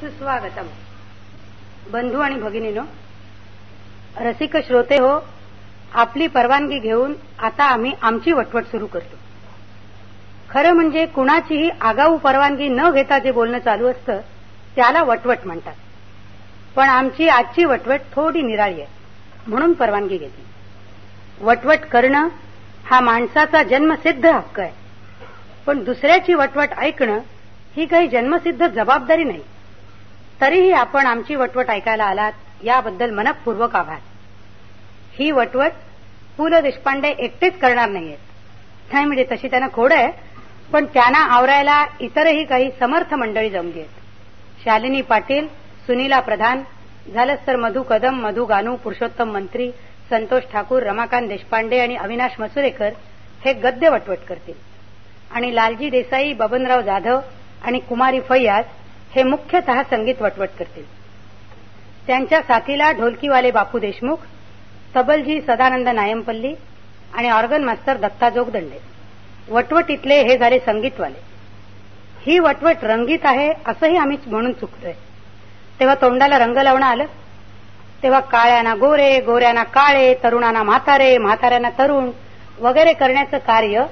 सुस्वागतम। बंधू आणि भगिनीनो रसिक श्रोते हो आपली परवानगी घेऊन आता आम्ही आमची वटवट सुरू करतो. खरं म्हणजे कुणाचीही आगाऊ परवानगी न घेता जे बोलणं चालू असतं त्याला वटवट म्हणतात. पण आमची आजची वटवट थोडी निराळी आहे म्हणून परवानगी घेतली. वटवट करणं हा माणसाचा जन्मसिद्ध हक्क आहे. पण दुसऱ्याची वटवट ऐकणं ही काही जन्मसिद्ध जबाबदारी नाही. तरीही आपण आमची वटवट ऐकायला आलात याबद्दल मनपूर्वक आभार. ही वटवट पु ल देशपांडे एकटेच करणार नाहीयेत. नाही म्हणजे तशी त्यांना खोड आहे पण त्यांना आवरायला इतरही काही समर्थ मंडळी जमली आहेत. शालिनी पाटील सुनीला प्रधान झालंच तर मधु कदम मधु गानू पुरुषोत्तम मंत्री संतोष ठाकूर रमाकांत देशपांडे आणि अविनाश मसुरेकर हे गद्य वटवट करतील. आणि लालजी देसाई बबनराव जाधव आणि कुमारी फैयाज हे मुख्यतः संगीत वटवट करतील. त्यांच्या साथीला ढोलकीवाले बापू देशमुख तबलजी सदानंद नायमपल्ली आणि ऑर्गन मास्टर दत्ता जोगदंडे. वटवटीतले हे झाले संगीतवाले. ही वटवट रंगीत आहे असंही आम्ही म्हणून चुकतोय. तेव्हा तोंडाला रंग लावणं आलं. तेव्हा काळ्यांना गोरे गोऱ्यांना काळे तरुणांना म्हातारे म्हाताऱ्यांना तरुण वगैरे करण्याचं कार्य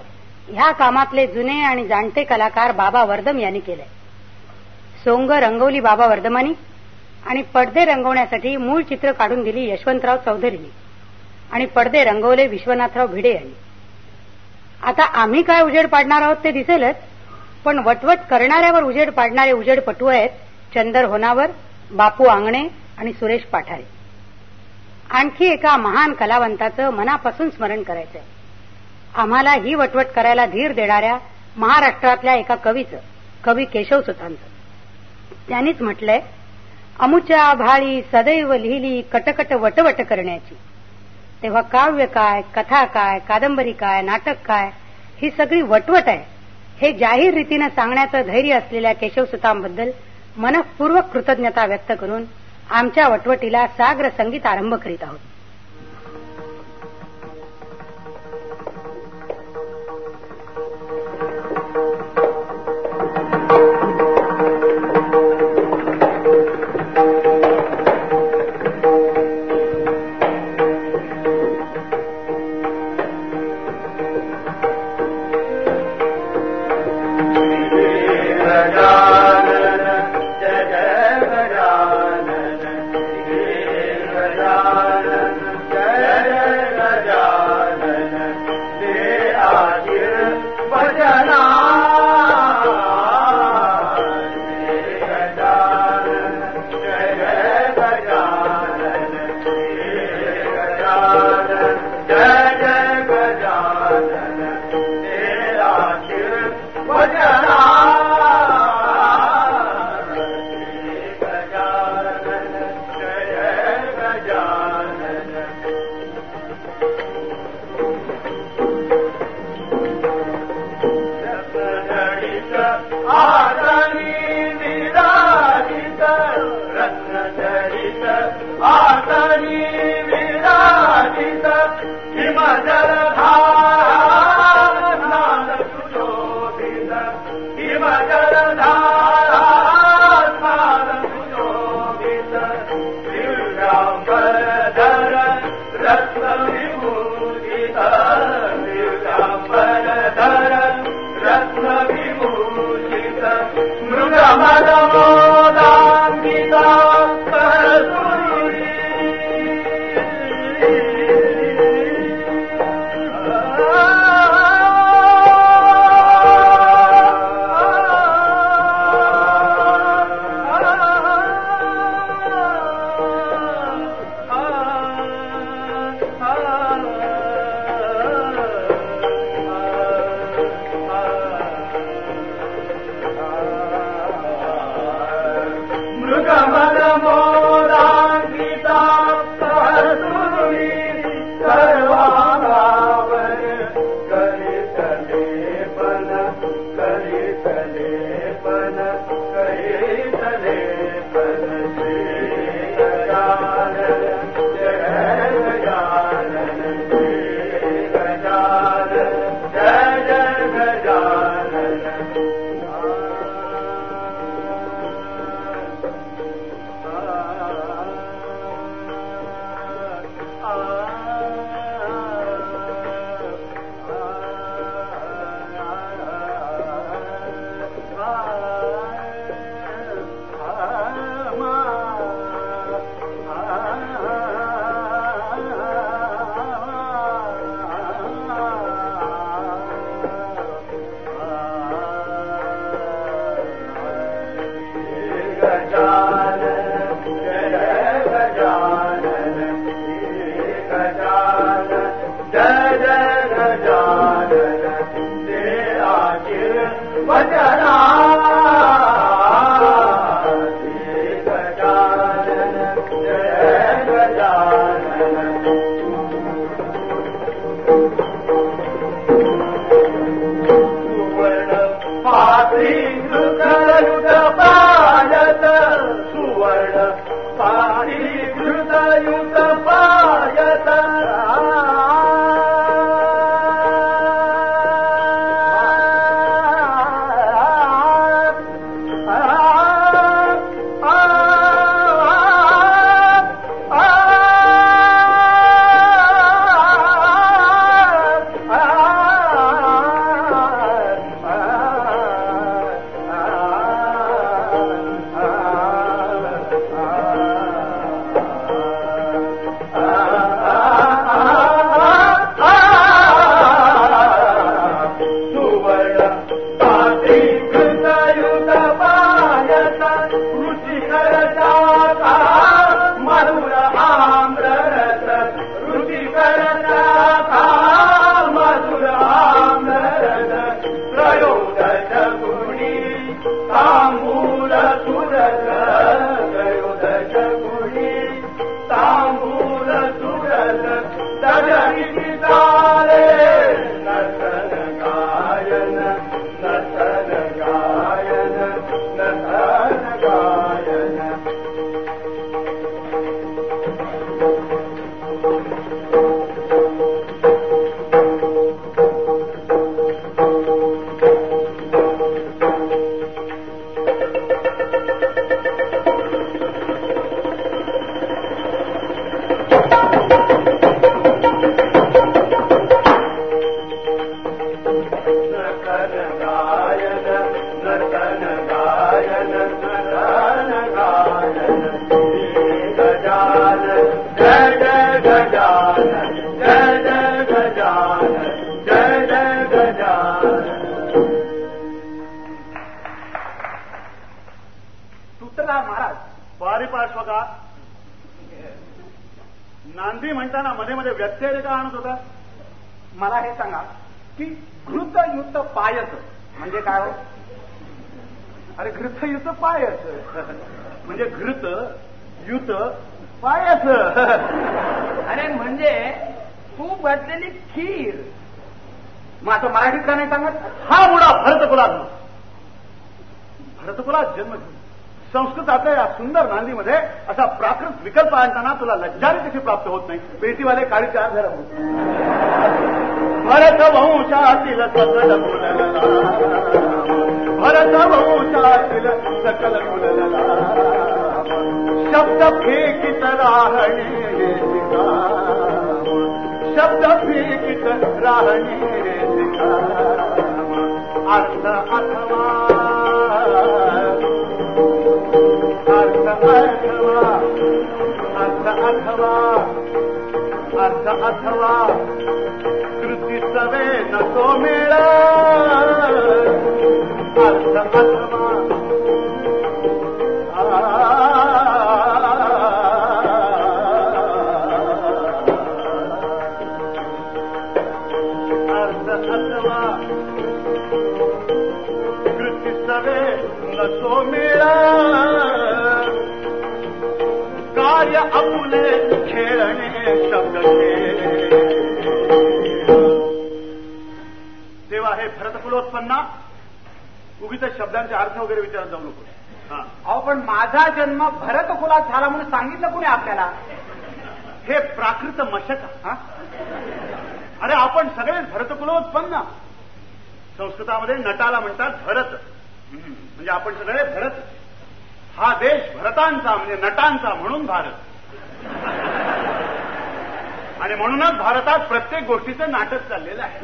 ह्या कामातले जुने आणि जाणते कलाकार बाबा वर्दम यांनी केलंय. सोंग रंगवली बाबा वर्धमानी आणि पडदे रंगवण्यासाठी मूळ चित्र काढून दिली यशवंतराव चौधरींनी. आणि पडदे रंगवले विश्वनाथराव भिडे यांनी. आता आम्ही काय उजेड पाडणार आहोत ते दिसेलच पण वटवट करणाऱ्यावर उजेड पाडणारे उजेडपटू आहेत चंदर होनावर बापू आंगणे आणि सुरेश पाठारे. आणखी एका महान कलावंताचं मनापासून स्मरण करायचंय. आम्हाला ही वटवट करायला धीर देणाऱ्या महाराष्ट्रातल्या एका कवीचं कवी केशव सुतांचं. त्यांनीच म्हटलंय अमुच्या भाळी सदैव लिहिली कटकट वटवट करण्याची. तेव्हा काव्य काय कथा काय कादंबरी काय नाटक काय ही सगळी वटवट आहे. हे जाहीर रीतीनं सांगण्याचं धैर्य असलेल्या केशवसुतांबद्दल मनपूर्वक कृतज्ञता व्यक्त करून आमच्या वटवटीला साग्र संगीत आरंभ करीत आहोत. कथेमध्ये व्यत्यय का आणत होता? मला हे सांगा की घृतयुक्त पायच म्हणजे काय हो? अरे युद्ध पायच म्हणजे घृत युत पायस. अरे म्हणजे तू बदलेली खीर. मग आता मराठीत का नाही सांगत? हा मुडा भरतकुलात. भरतकुलात जन्म घेऊन. संस्कृत संस्कृतातल्या सुंदर नांदीमध्ये असा प्राकृत विकल्प आणताना तुला लज्जाने कशी प्राप्त होत नाही. पेटीवाले काळी चार झाला भरत वंशातील सकल भरत वंशातील सकल शब्द फेकित राहणे शब्द फेकित राहणे अर्थ अथवा अथव अथवा अथवा कृति नथो मिल अथवा। फुले खेळणे शब्द तेव्हा हे भरतकुलोत्पन्ना उगीच शब्दांचे अर्थ वगैरे विचारत जाऊ नको. अहो पण माझा जन्म भरतकुलात झाला म्हणून सांगितलं कुणी आपल्याला? हे प्राकृत मशक अरे आपण सगळेच भरतकुलोत्पन्न. संस्कृतामध्ये नटाला म्हणतात भरत. म्हणजे आपण सगळे भरत. हा देश भरतांचा म्हणजे नटांचा म्हणून भारत. आणि म्हणूनच भारतात प्रत्येक गोष्टीचं नाटक चाललेलं आहे.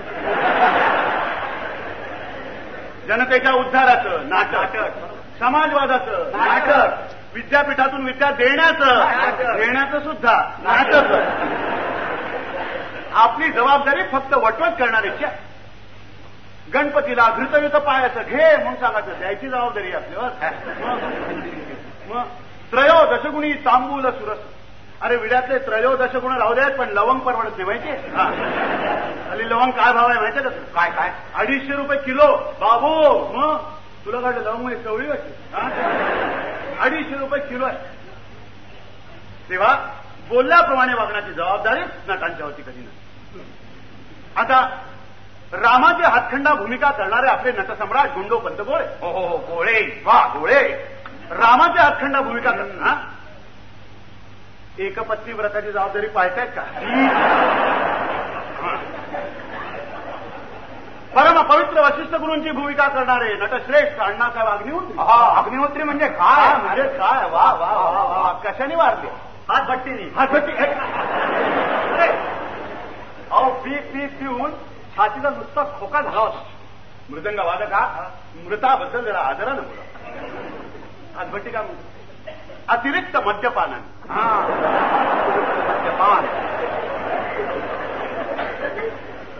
जनतेच्या उद्धाराचं नाटक समाजवादाचं नाटक विद्यापीठातून विद्या देण्याचं देण्याचं सुद्धा नाटक. आपली जबाबदारी फक्त वटवट करण्याची आहे. गणपतीला घृतयुत पायाचं घे म्हणून सांगायचं द्यायची जबाबदारी आपल्यावर. मग त्रयो दशगुणी तांबूल सुरस अरे विड्यातले त्रयो दशगुण राहू द्यात पण लवंग परवडत नाही माहितीये? हा. खाली लवंग काय भाव आहे माहितीये का? काय काय? अडीचशे रुपये किलो. बाबू मग तुला काढलं लवंग म्हणजे सवळी वाटली? हा? अडीचशे रुपये किलो आहे. तेव्हा बोलल्याप्रमाणे वागण्याची जबाबदारी नटांच्यावरती कधी नाही. आता रामाचे हातखंडा भूमिका करणारे आपले नटसम्राट गुंडो पंत गोळे हो हो हो गोळे. वा गोळे. रामाचे हातखंडा भूमिका करणार? एकपत्नी व्रताची जबाबदारी पाळतायत का. परम पवित्र वशिष्ठ गुरूंची भूमिका करणारे नटश्रेष्ठ अण्णासाहेब अग्निहोत्री. अग्निहोत्री म्हणजे काय? म्हणजे काय? वा वा वा वा कशाने वारले? हात भट्टीने. हातभट्टी अरे, अहो पी पी पिऊन छातीचा नुसता खोका झाला होता. मृदंग वादक हा. मृताबद्दल जरा आदरानं बोला. हातभट्टी का म्हणतो अतिरिक्त मद्यपानाने. हा. मद्यपान.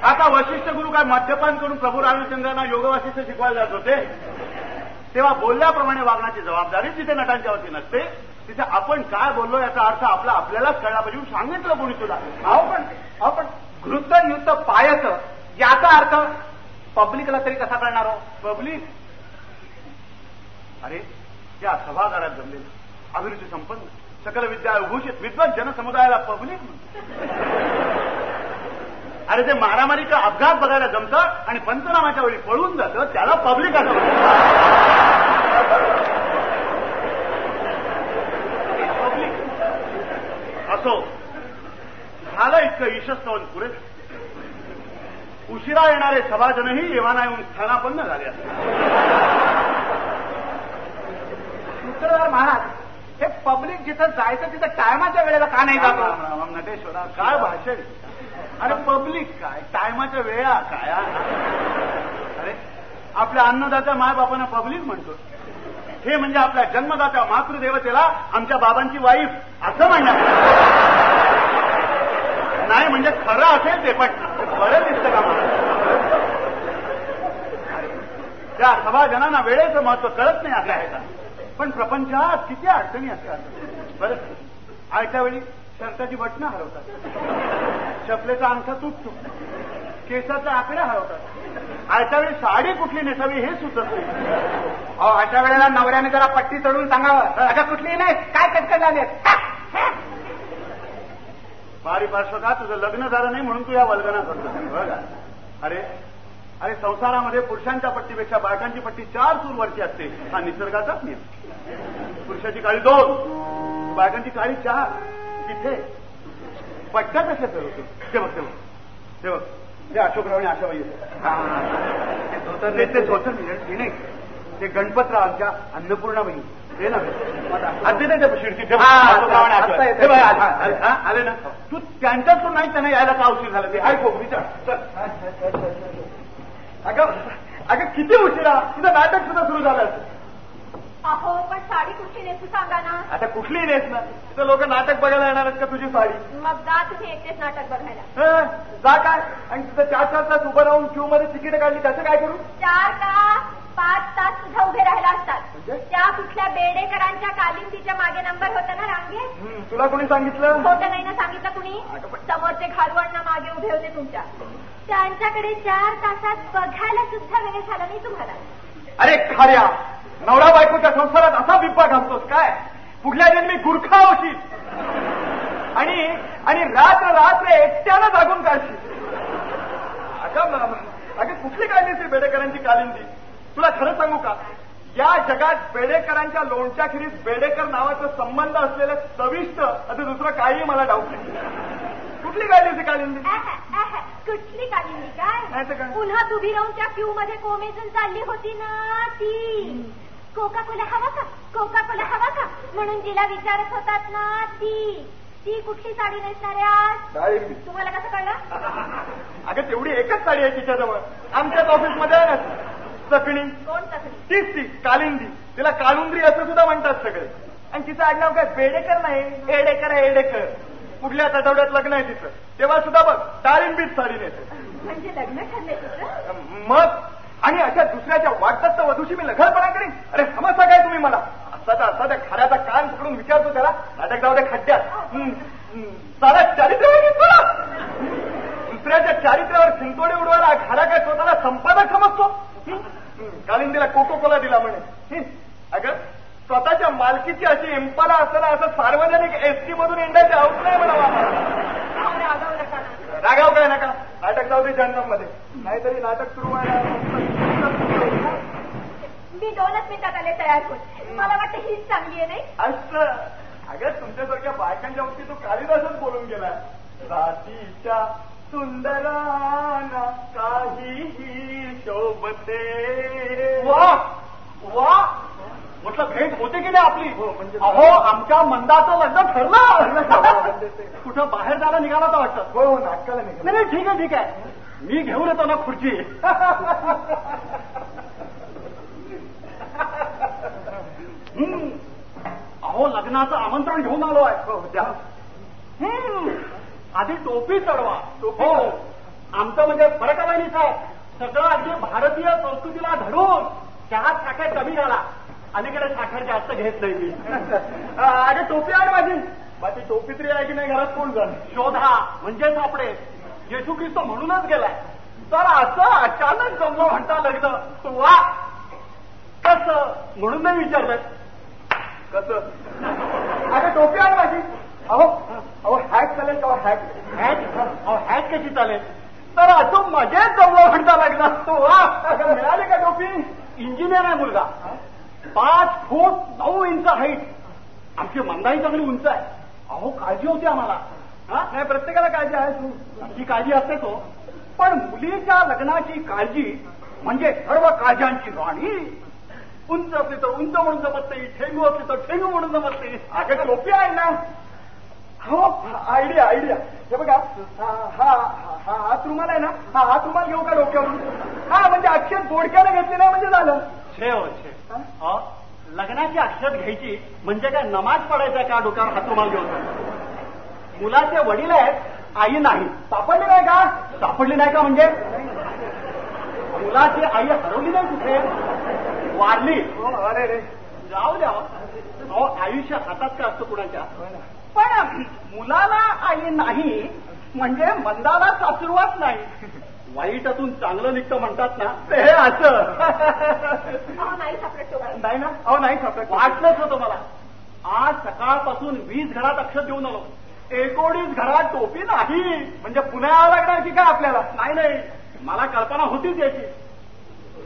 आता वशिष्ठ गुरु काय मद्यपान करून प्रभू रामचंद्रांना योग वासिष्ठ शिकवायला जात होते? तेव्हा बोलल्याप्रमाणे वागण्याची जबाबदारी जिथे नटांच्यावरती नसते. तिथे आपण काय बोललो याचा अर्थ आपला आपल्यालाच कळला पाहिजे. सांगितलं कोणी तुला? अहो पण अहो पण घृत युद्ध पायच याचा अर्थ पब्लिकला तरी कसा कळणार हो? पब्लिक? अरे या सभागारात जमलेलं. अभिरुची संपन्न. सकल विद्या विभूषित विद्वान जनसमुदायाला पब्लिक अरे ते मारामारीचा अपघात बघायला जमतं आणि पंचनामाच्या वेळी पळून जातं त्याला पब्लिक असं पब्लिक. असो. झालं इतकं ईशस्तवन पुरे उशिरा येणारे सभाजनही येवाना येऊन स्थानापन्न झाले असतात सूत्रधार महाराज. हे पब्लिक जिथं जायचं तिथं टायमाच्या वेळेला का नाही जातो? नटेश्वरा काय भाषण अरे पब्लिक काय? टायमाच्या वेळा काय? अरे आपल्या अन्नदाता मायबापांना पब्लिक म्हणतो. हे म्हणजे आपल्या जन्मदात्या मातृदेवतेला आमच्या बाबांची वाईफ असं म्हणणार. नाही म्हणजे खरं असेल ते पण बरं दिसतं का मला? त्या सभाजनांना वेळेचं महत्त्व कळत नाही असं आहे का पण प्रपंचात किती अडचणी असतात. बरं आयत्या वेळी शर्टाची बटणं हरवतात. चपलेचा अंगठा तुटतो. केसाचा आकडा हरवतात. आयत्या वेळी साडी कुठली नेसावी हे सुचत नाही. अहो अशा वेळेला नवऱ्याने जरा पट्टी चढून सांगावं. अशा कुठली नाही. काय कटकट झाले पारी पार्श्वका तुझं लग्न झालं नाही म्हणून तू या वल्गना करतो बघा. अरे अरे संसारामध्ये पुरुषांच्या पट्टीपेक्षा बायकांची पट्टी चार सूर वरची असते हा निसर्गाचाच नियम. पुरुषाची काळी दोन बायकांची काळी चार. तिथे पट्ट्या कशा ठरवतो ते बघ ते बघ. ते बघ. ते अशोकराव आशाबाई. ते ते धोतर नाही. ते गणपतराव आमच्या अन्नपूर्णाबाई हे ना. अगदी नाही ते शिडकी ते आले, ना. तू त्यांच्यातून नाही त्यांना यायला का उशीर झाला? ते ऐक विचार अगं अगं किती उशिरा तुझं नाटक सुद्धा सुरू झालं. अहो पण साडी कुठची नेसू सांगा ना? आता कुठलीही नेस ना. तिथं लोक नाटक बघायला येणार आहेत का तुझी साडी? मग जा तुम्ही एकटेच नाटक बघायला. हं, जा काय? आणि तिथं चार चार तास उभं राहून क्यू मध्ये तिकीट काढली त्याचं काय करू? चार का पाच तास सुद्धा उभे राहिला असतात. म्हणजे? त्या कुठल्या बेडेकरांच्या कालिंदीच्या मागे नंबर होता ना रांगेत हं, तुला कोणी सांगितलं? खोटं नाही ना सांगितलं कुणी? समोरचे घालवण मागे उभे होते तुमच्या. त्यांच्याकडे चार तासात बघायला सुद्धा वेळ झाला नाही तुम्हाला. अरे खाऱ्या नवरा बायकोच्या संसारात असा बिप्पा घालतोस काय? पुढल्या जन्मी गुरखा होशील. आणि आणि रात्र रात्र एकट्यानं जागून काढशील. अगं अगं कुठली काढली ती बेडेकरांची कालिंदी तुला खरं सांगू का? या जगात बेडेकरांच्या लोणच्या खेरीज बेडेकर नावाचा संबंध असलेलं चविष्ट असं दुसरं काही मला डाऊट नाही. कुठली ती कालिंदी? कुठली कालिंदी काय? पुन्हा उभी राहून त्या क्यू मध्ये कोमेजून चालली होती ना ती. कोका कोला हवा का? कोका कोला हवा का? म्हणून जिला विचारत होतात ना ती. ती कुठली साडी नेसणार आज? तुम्हाला कसं कळलं? अगं तेवढी एकच साडी आहे तिच्याजवळ. आमच्याच ऑफिसमध्ये आहे ना चकणी तीच ती कालिंदी. तिला काळुंद्री असं सुद्धा म्हणतात सगळे. आणि तिचं आडनाव काय? बेडेकर नाही. एडेकर आहे एडेकर कुठल्या आठवड्यात लग्न आहे तिचं. तेव्हा सुद्धा बघ डाळिंबीत साडी नेते. म्हणजे लग्न ठरलंय तुझं मग? आणि अशा दुसऱ्याच्या वाटतात तर वधूशी मी लघळपणा करीन? अरे समजता काय तुम्ही मला? असाचा असा त्या खाड्याचा कान पकडून विचारतो त्याला. नाटक जाऊ दे खड्ड्यात. हम्म. साला चारित्र्यावर शिंतोडा दुसऱ्याच्या चारित्र्यावर शिंतोडे उडवायला खाडा काय स्वतःला संपादक समजतो. कालिंदीला कोको कोला दिला म्हणे. अगं स्वतःच्या मालकीची अशी इम्पाला असताना असं सार्वजनिक एसटी मधून इंडायचे आऊत नाही म्हणावं. आम्हाला रागाव काय नका. नाटक जाऊ दे जन्ममध्ये नाहीतरी नाटक सुरू व्हायला मी दोनच मिनिटात आले तयार होत. मला वाटतं हीच चांगली आहे नाही? असं अगं तुमच्यासारख्या बायकांच्या बाबतीत तो कालिदासच बोलून गेला रातीच्या सुंदराना काहीही शोभते. वा! वा! म्हटलं भेट होते की नाही आपली? म्हणजे अहो आमच्या मंदाचं लग्न ठरलं. कुठं बाहेर जायला निघाला तर वाटतं. हो नाटकाला निघाला. नाही ठीक आहे ठीक आहे. मी घेऊन येतो ना खुर्ची. अहो लग्नाचं आमंत्रण घेऊन आलो आहे हो. आधी टोपी चढवा हो. आमचं म्हणजे फरक आहे साहेब सगळं अगदी भारतीय संस्कृतीला धरून चहात साखर कमी घाला अलीकडे साखर जास्त घेत नाही मी. अरे टोपी आण माझी. माझी टोपी तरी आहे की नाही घरात कोण जाण? शोधा म्हणजे सापडे. येशू ख्रिस्त म्हणूनच गेलाय. तर असं अचानक जमलं म्हणता लग्न. वा. कसं? म्हणून नाही विचारलंय कसं? अरे टोपी आण माझी. अहो अहो हॅक चालेल का हॅक हॅक अहो हॅक कशी चालेल? तर असं मजेत जमलं म्हणता लागला. तो वा मिळाली का टोपी? इंजिनियर आहे मुलगा. पाच फूट नऊ इंच हाईट आमची मंदाई चांगली उंच आहे. अहो काळजी होती आम्हाला. हा? नाही प्रत्येकाला काळजी आहे. तू ही काळजी असते तो. पण मुलीच्या लग्नाची काळजी म्हणजे सर्व काळजांची राणी. उंच असली तर उंच म्हणून जमत ठेंगू असली तर ठेंगू म्हणून जमत नाही. अगं टोपी आहे ना. हो आयडिया आयडिया हे बघा हा हा हा हात रुमाल आहे ना? हा हात रुमाल घेऊ का डोक्यावरून हा म्हणजे अक्षर बोडक्याने घेतले नाही म्हणजे झालं. छे हो छे. लग्नाची अक्षर घ्यायची म्हणजे काय नमाज पडायचा का डोक्यावर हात रुमाल घेऊन? मुलाचे वडील आहेत आई नाही. सापडली नाही का? सापडली नाही का म्हणजे? मुलाची आई हरवली नाही कुठे? वारली. अरे रे. जाऊ द्या. अहो आयुष्य हातात का असतं कुणाच्या? पण मुलाला आई नाही म्हणजे मंदाला सासुरवात नाही. वाईटातून चांगलं निघतं म्हणतात ना ते हे असं. नाही सापडत तो नाही ना? अहो नाही सापडत वाटलंच होतं मला. आज सकाळपासून वीस घरात अक्षर देऊन आलो. एकोणीस घरात टोपी नाही. म्हणजे पुण्या यावं लागणार की काय आपल्याला? नाही नाही. मला कल्पना होतीच याची.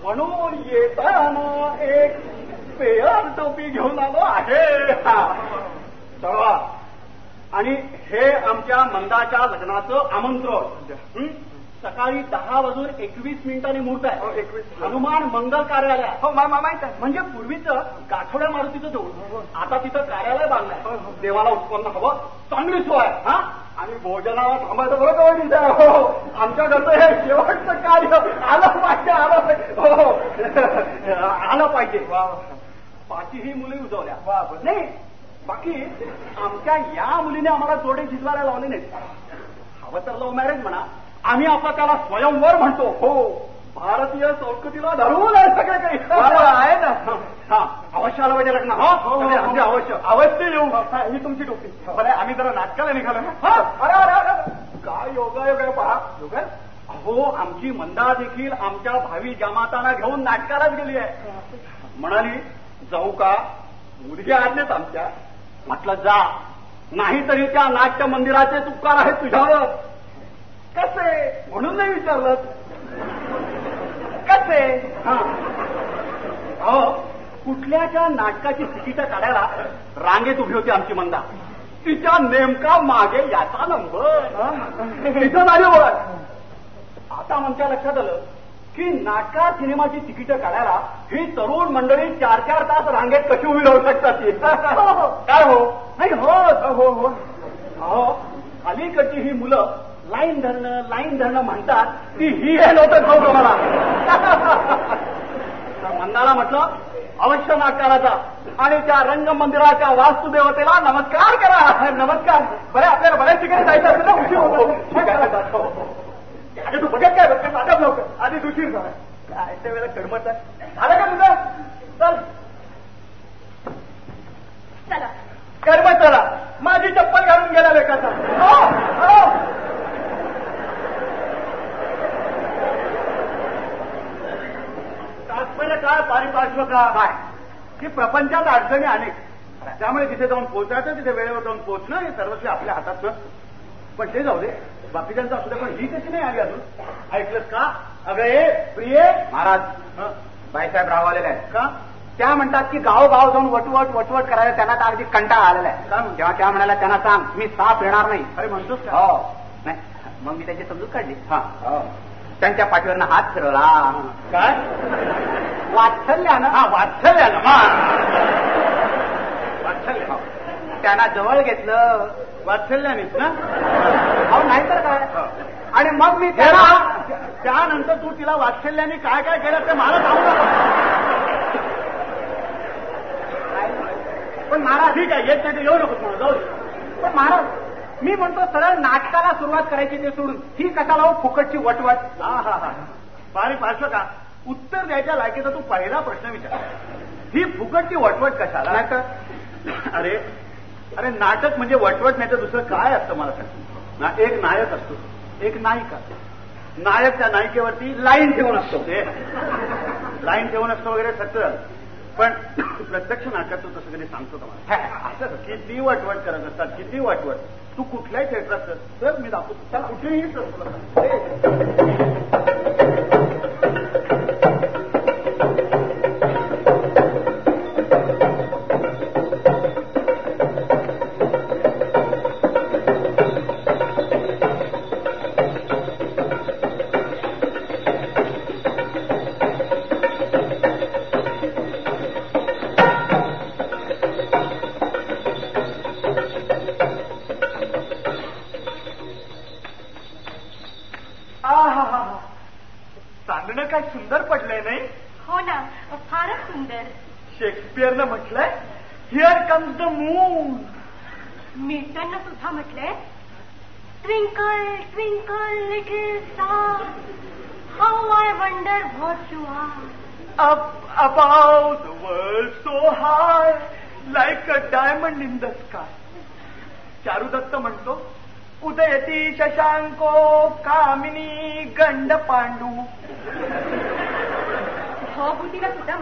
म्हणून येताना एक पेअर टोपी घेऊन आलो आहे. हा. चला. आणि हे आमच्या मंदाच्या लग्नाचं आमंत्रण. हं? सकाळी दहा वाजून एकवीस मिनिटांनी मुहूर्त आहे. एकवीस हनुमान मंगल कार्यालय हो माहीत आहे. म्हणजे पूर्वीचं गाठोड्या मारुतीचं देऊळ. आता तिथं कार्यालय बांधलंय. देवाला उत्पन्न हवं. चांगली सोय. हा? आणि भोजनाला थांबायचं बरं कवळ दिसत आहे हो आमच्या घरचं हे शेवटचं कार्य आलं पाहिजे आलं पाहिजे. हो हो. आलं पाहिजे. पाचही मुली उजवल्या. नाही बाकी आमच्या या मुलीने आम्हाला जोडे झिजवायला लावले नाहीत. हवं तर लव्ह मॅरेज म्हणा. आम्ही आपला त्याला स्वयंवर म्हणतो. हो. भारतीय संस्कृतीला धरून आहे सगळं काही. आहे ना. हा अवश्य आलं पाहिजे लग्न. हा अगदी अवश्य. अवश्य येऊ. ही तुमची टोपी बरं आम्ही जरा नाटकाला निघालो ना? हा अरे अरे काय योगा योग आहे पहा. योगा? अहो आमची मंदा देखील आमच्या भावी जमाताना घेऊन नाटकालाच गेली आहे. म्हणाली जाऊ का? मुलगी आणलेत आमच्या. म्हटलं जा. नाहीतरी त्या नाट्य मंदिराचे उपकार आहेत तुझ्यावर. कसे? म्हणून नाही विचारलं. कसे? हा. कुठल्याच्या नाटकाची तिकीट काढायला रांगेत उभी होती आमची मंदा. तिच्या नेमका मागे याचा नंबर. तिथं झाली ओळख आता आमच्या लक्षात आलं. की नाटका सिनेमाची तिकीटं काढायला ही तरुण मंडळी चार चार तास रांगेत कशी उभी राहू शकतात ती? काय हो? नाही हो हो हो. अलीकडची ही मुलं लाईन धरणं लाईन धरणं म्हणतात ती ही हे नव्हतं खाऊ तर मंदाला म्हटलं अवश्य नाटकाला जा आणि त्या रंगमंदिराच्या वास्तुदेवतेला नमस्कार करा. नमस्कार. बरे आपल्याला बऱ्याच ठिकाणी जायचं असेल ना उशीर होतो आता तू बघत काय बघत आता लवकर आधी दुशीर झाला. काय त्या वेळेला कडमत झालं का तुझं? चल. कडमत आला माझी चप्पल घालून गेला बेकाचा हो, हो. तात्पर्य काय पारिपार्श्व का काय? की प्रपंचात अडचणी अनेक. त्यामुळे तिथे जाऊन पोहोचायचं तिथे वेळेवर जाऊन पोहोचणं हे सर्वस्वी आपल्या हातात पण ते जाऊ दे. बाकीच्यांचं असू दे पण ही कशी नाही आली अजून? ऐकलंस का? अगं ए प्रिये. महाराज बाईसाहेब राव आलेले आहेत. का? त्या म्हणतात की गावोगाव जाऊन वटवट वटवट करायला त्यांना तर अगदी कंटाळा आलेला आहे? तेव्हा त्या म्हणाल्या त्यांना सांग मी साफ येणार नाही. अरे म्हणतोस का? हो. नाही मग मी त्याची समजूत काढली. हा. हो. त्यांच्या पाठीवरनं हात फिरवला. काय? वात्सल्यानं. हा हो. त्यांना जवळ घेतलं वात्सल्यानेच ना अहो नाही तर काय. आणि मग मी त्याला त्यानंतर तू तिला वात्सल्याने काय काय केलं ते मला सांगू नका पण महाराज ठीक आहे येत नाही तर येऊ नको म्हणून जाऊ दे. पण महाराज मी म्हणतो सरळ नाटकाला सुरुवात करायची ते सोडून. ही कशाला हो फुकटची वटवट. हा हा हा. पारी पार्श्व का? उत्तर द्यायच्या लायकीचा तू पहिला प्रश्न विचार. ही फुकटची वटवट कशाला? नाही तर अरे अरे नाटक म्हणजे वटवट नाही तर दुसरं काय असतं मला सांग? ना एक नायक असतो एक नायिका. नायक त्या नायिकेवरती लाईन ठेवून असतो. ते लाईन ठेवून असतं वगैरे सत्य झालं पण प्रत्यक्ष नाटकात तू तसं कधी सांगतो का असं किती वटवट करत असतात किती वटवट. तू कुठल्याही थिएटरात तर मी दाखवतो. चला कुठेही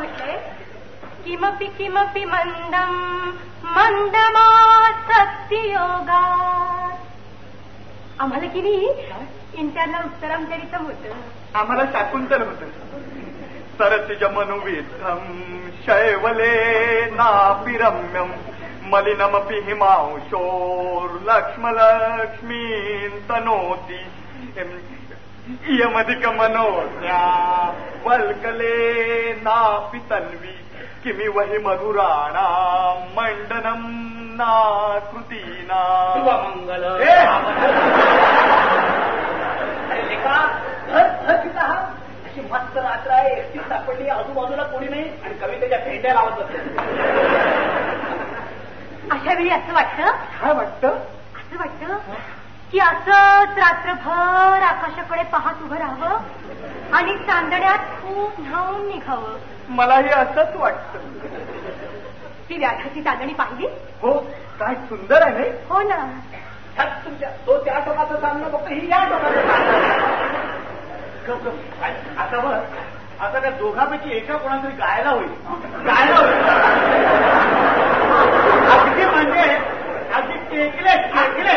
म्हटलंय किमपि किमपि मंदम मंदमासक्ती योगा आम्हाला की नाही? इंटरनल उत्तरांतरितम होत. आम्हाला शाकुंतल होत. सरसिज मनुविधम शैवले नापिरम्यम मलिनमपि हिमांशोर लक्ष्मलक्ष्मीं तनोति. इयमधिक मनोज्ञा वल्कले नापि तन्वी किमिव हि मधुराणा मण्डनम् नाकृतीना। हा. अशी मस्त रात्र आहे एकटी सापडली आजूबाजूला कोणी नाही आणि कवितेच्या भेंड्या लावत बसले. अशा वेळी असं वाटतं? काय वाटतं? असं वाटतं? की असंच रात्रभर आकाशाकडे पाहत उभं राहावं आणि चांदण्यात खूप न्हावून निघावं. मलाही असंच वाटतं. ती व्याघ्राची चांदणी पाहिली? हो काय सुंदर आहे नाही? हो ना. तुमच्या तो त्या टोकाचं सांगणं बघतो ही या टोकाचं. आता बघ आता त्या दोघांपैकी एका कोणाला तरी गायला होईल. गायला होईल. अगदी म्हणजे अगदी टेकले टेकले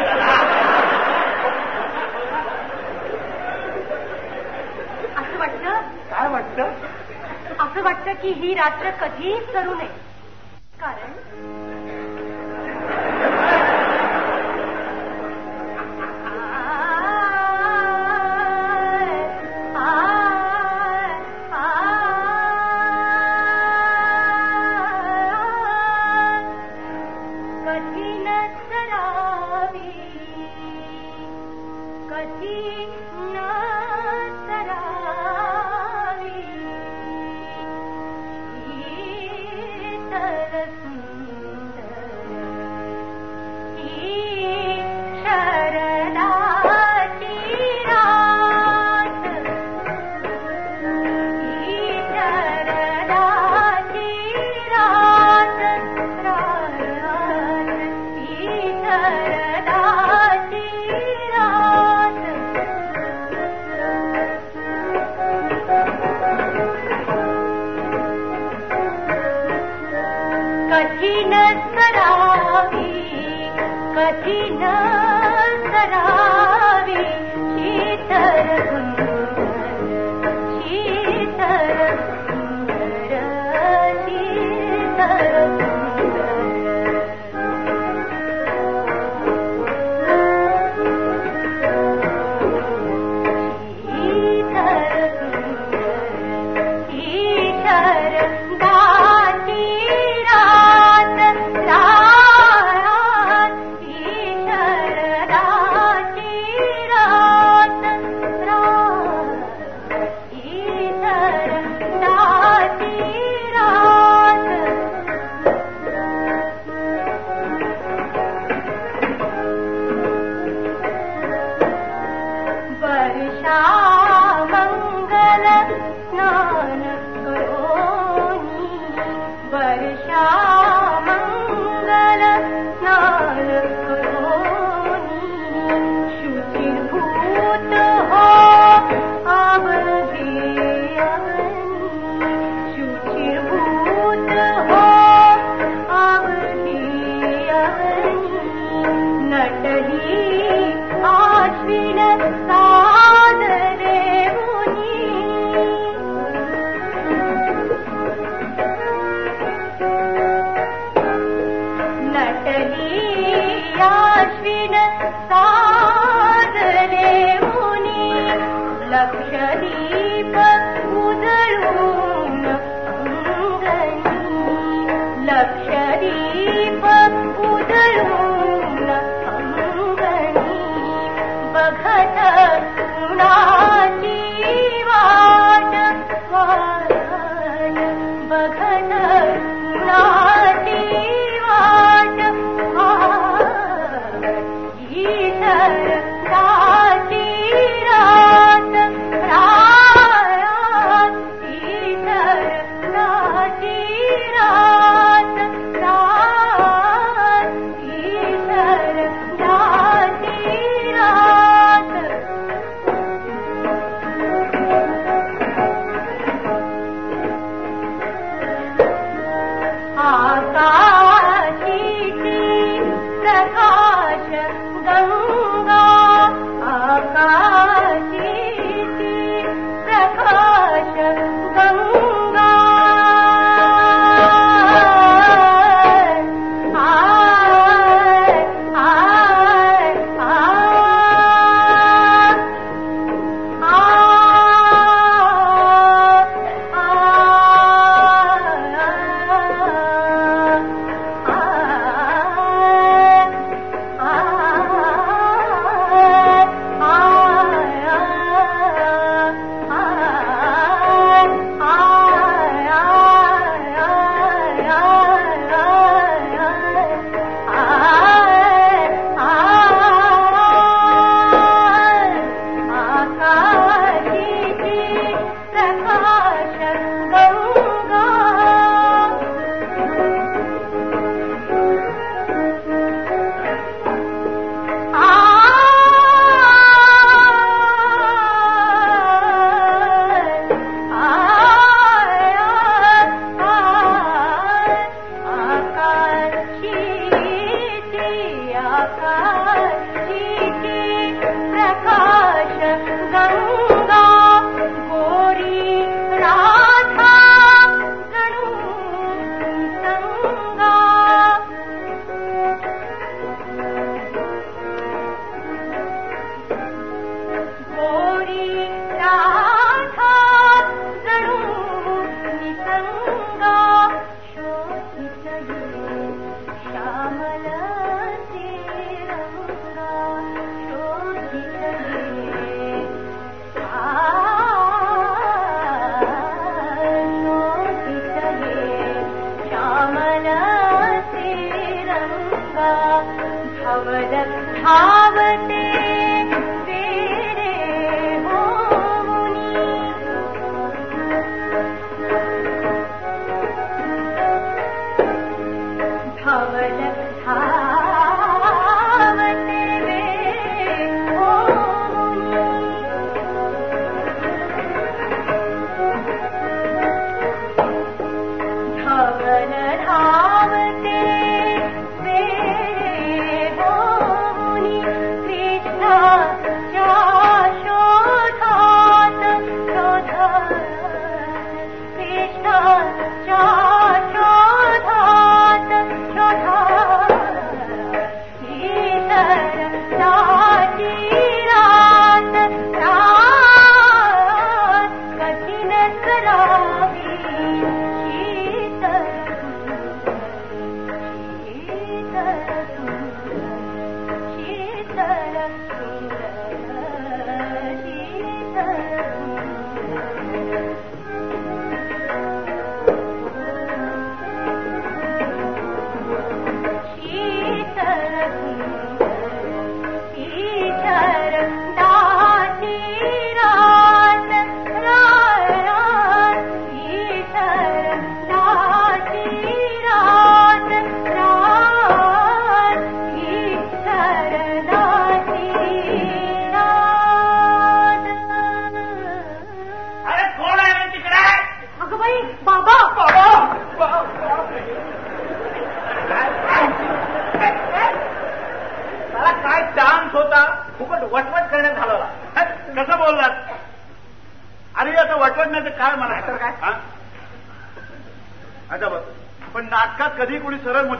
असं वाटतं काय वाटतं? असं वाटतं की ही रात्र कधीच करू नये. कारण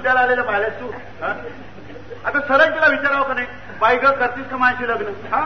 उद्याला आलेलं पाहिलं तू आता सरळ तिला विचारावं का नाही? बाई ग करतीस का माझी लग्न? हा?